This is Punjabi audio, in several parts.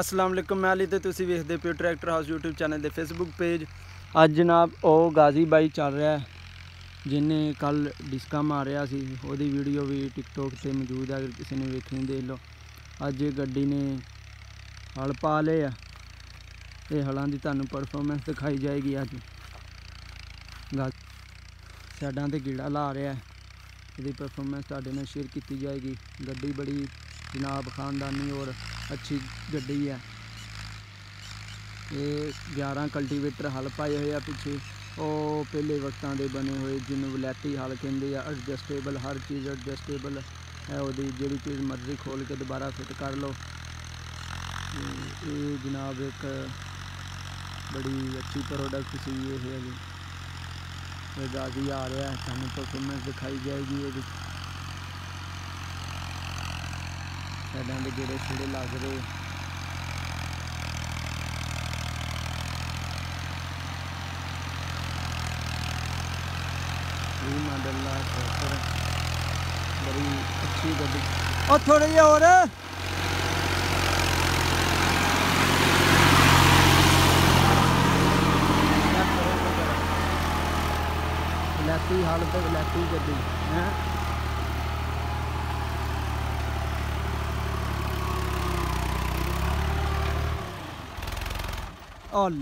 ਅਸਲਾਮ ਅਲੈਕੁਮ ਮੈਂ ਅਲੀ ਤੇ ਤੁਸੀਂ ਵੇਖਦੇ ਪਿਓ ਟਰੈਕਟਰ ਹਾਊਸ YouTube ਚੈਨਲ ਦੇ Facebook ਪੇਜ ਅੱਜ ਜਨਾਬ ਉਹ ਗਾਜ਼ੀ ਬਾਈ ਚੱਲ ਰਿਹਾ ਹੈ, ਜਿਹਨੇ ਕੱਲ ਡਿਸਕਾ ਮਾਰਿਆ ਸੀ। ਉਹਦੀ ਵੀਡੀਓ ਵੀ ਟਿਕਟੋਕ ਤੇ ਮੌਜੂਦ ਹੈ ਅਗਰ ਕਿਸੇ ਨੇ ਵੇਖਣੀ ਦੇਖ ਲਓ। ਅੱਜ ਇਹ ਗੱਡੀ ਨੇ ਹਲ ਪਾ ਲਏ ਆ। ਇਹ ਹਲਾਂ ਦੀ ਤੁਹਾਨੂੰ ਪਰਫਾਰਮੈਂਸ ਦਿਖਾਈ ਜਾਏਗੀ ਅੱਜ। ਗਾ ਸਾਡਾਂ ਤੇ ਗੀੜਾ ਲਾ ਰਿਹਾ ਇਹਦੀ ਪਰਫਾਰਮੈਂਸ ਤੁਹਾਡੇ ਨਾਲ ਸ਼ੇਅਰ ਕੀਤੀ ਜਾਏਗੀ। ਗੱਡੀ ਬੜੀ ਜਨਾਬ ਖਾਨਦਾਨੀ ਔਰ ਅੱਛੀ ਗੱਡੀ ਹੈ ਇਹ 11 ਕਲਟੀਵੇਟਰ ਹਲ ਪਾਏ ਹੋਏ ਆ ਪਿੱਛੇ। ਉਹ ਪਹਿਲੇ ਵਕਤਾਂ ਦੇ ਬਣੇ ਹੋਏ, ਜਿਹਨੂੰ ਵਲੈਟੀ ਹਲ ਕਹਿੰਦੇ ਆ। ਐਡਜਸਟੇਬਲ ਹਰ ਚੀਜ਼ ਐਡਜਸਟੇਬਲ ਹੈ ਉਹਦੀ। ਜਿਹੜੀ ਚੀਜ਼ ਮਰਜ਼ੀ ਖੋਲ ਕੇ ਦੁਬਾਰਾ ਫਿੱਟ ਕਰ ਲਓ। ਇਹ ਜਨਾਬ ਇੱਕ ਬੜੀ ਅੱਛੀ ਪ੍ਰੋਡਕਟ ਸੀ ਇਹ ਹੈ ਜੀ ਇਹ ਗਾਜ਼ੀ ਆ ਰਿਹਾ ਹੈ। ਤੁਹਾਨੂੰ ਪਰਫਾਰਮੈਂਸ ਦਿਖਾਈ ਜਾਏਗੀ ਇਹਦੀ। ਸਾਡਾਂ ਦੇ ਜਿਹੜੇ ਛੇੜੇ ਲੱਗ ਰਹੇ। ਇਹ ਮਾਡਲ ਦਾ ਟਰੈਕਟਰ ਬੜੀ ਅੱਛੀ ਗੱਡੀ। ਉਹ ਥੋੜੇ ਜਿਹਾ ਹੋਰ। ਲੈਤੀ ਹਾਲਤ ਤੇ ਲੈਤੀ ਗੱਡੀ। ਹੈ? ਔਲ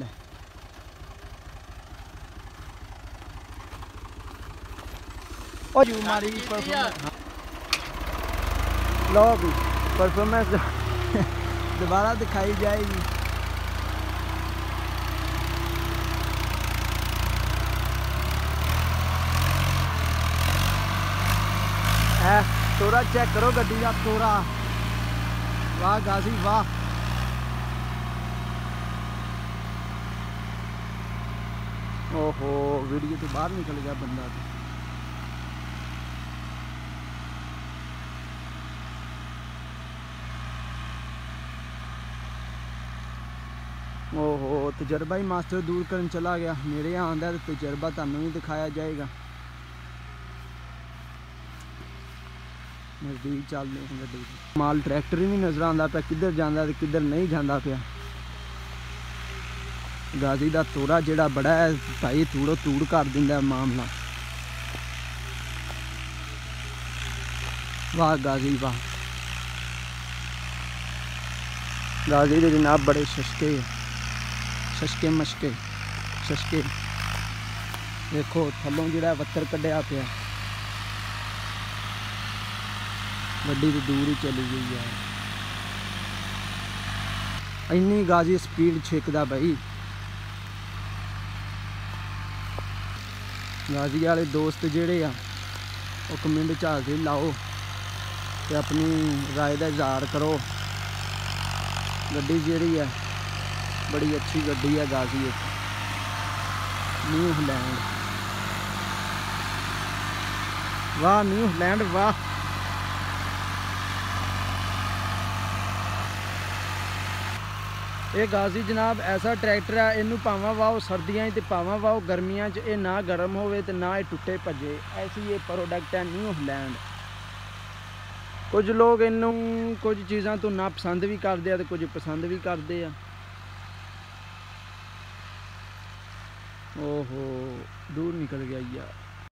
ਉਹ ਜੂ ਮਾਰੀ ਪਰਫਾਰਮੈਂਸ ਲੋ ਵੀ ਪਰਫਾਰਮੈਂਸ ਦੁਬਾਰਾ ਦਿਖਾਈ ਜਾਏਗੀ ਹੈ ਤੋਰਾ ਚੈੱਕ ਕਰੋ ਗੱਡੀ ਦਾ ਤੋਰਾ ਵਾਹ ਗਾਜ਼ੀ ਵਾਹ ਓਹੋ ਵੀਡੀਓ ਤੋਂ ਬਾਹਰ ਨਿਕਲ ਗਿਆ ਬੰਦਾ ਤੇ ਓਹੋ ਤਜਰਬਾ ਹੀ ਮਾਸਟਰ ਦੂਰ ਕਰਨ ਚਲਾ ਗਿਆ ਮੇਰੇ ਆਂਦਾ ਤੇ ਤਜਰਬਾ ਤੁਹਾਨੂੰ ਵੀ ਦਿਖਾਇਆ ਜਾਏਗਾ ਨਜ਼ਦੀਕ ਚੱਲਦੇ ਹਾਂ ਗੱਡੀ ਦੇ ਮਾਲ ਟਰੈਕਟਰ ਹੀ ਨਹੀਂ ਨਜ਼ਰ ਆਉਂਦਾ ਪਿਆ ਕਿੱਧਰ ਜਾਂਦਾ ਤੇ ਕਿੱਧਰ ਨਹੀਂ ਜਾਂਦਾ ਪਿਆ ਗਾਜ਼ੀ ਦਾ ਤੋਰਾ ਜਿਹੜਾ ਬੜਾ ਹੈ, ਭਾਈ ਤੂੜੋ ਤੂੜ ਕਰ ਦਿੰਦਾ ਮਾਮਲਾ। ਵਾਹ ਗਾਜ਼ੀ ਵਾਹ। ਗਾਜ਼ੀ ਦੇ ਜਨਾਬ ਬੜੇ ਸ਼ਸ਼ਕੇ ਸ਼ਸ਼ਕੇ ਮਸ਼ਕੇ, ਸ਼ਸ਼ਕੇ। ਦੇਖੋ, ਥੱਲੋਂ ਜਿਹੜਾ ਵੱਤਰ ਕੱਢਿਆ ਪਿਆ। ਗੱਡੀ ਤੇ ਦੂਰ ਹੀ ਚਲੀ ਗਈ ਹੈ। ਇੰਨੀ ਗਾਜ਼ੀ ਸਪੀਡ ਛੇਕਦਾ ਭਾਈ ਗਾਜ਼ੀ ਵਾਲੇ ਦੋਸਤ ਜਿਹੜੇ ਆ ਉਹ ਕਮੈਂਟ ਝਾਲਦੇ ਲਾਓ ਤੇ ਆਪਣੀ رائے ਦਾ ਇਜ਼ਹਾਰ ਕਰੋ ਗੱਡੀ ਜਿਹੜੀ ਹੈ ਬੜੀ ਅੱਛੀ ਗੱਡੀ ਹੈ ਗਾਜ਼ੀ ਇੱਕ ਨਿਊ ਹਲੈਂਡ ਵਾਹ ਨਿਊ ਹਲੈਂਡ ਵਾਹ ਇਹ ਗਾਜ਼ੀ ਜਨਾਬ, ਐਸਾ ਟਰੈਕਟਰ ਆ, ਇਹਨੂੰ ਭਾਵਾਂ ਵਾਓ ਸਰਦੀਆਂ 'ਚ ਤੇ ਭਾਵਾਂ ਵਾਓ ਗਰਮੀਆਂ 'ਚ ਇਹ ਨਾ ਗਰਮ ਹੋਵੇ ਤੇ ਨਾ ਇਹ ਟੁੱਟੇ ਭੱਜੇ। ਐਸੀ ਇਹ ਪ੍ਰੋਡਕਟ ਹੈ ਨਿਊ ਕੁਝ ਲੋਕ ਇਹਨੂੰ ਕੁਝ ਚੀਜ਼ਾਂ ਤੋਂ ਨਾ ਪਸੰਦ ਵੀ ਕਰਦੇ ਆ ਤੇ ਕੁਝ ਪਸੰਦ ਵੀ ਕਰਦੇ ਆ। ਓਹੋ, ਦੂਰ ਨਿਕਲ ਗਿਆ ਯਾਰ।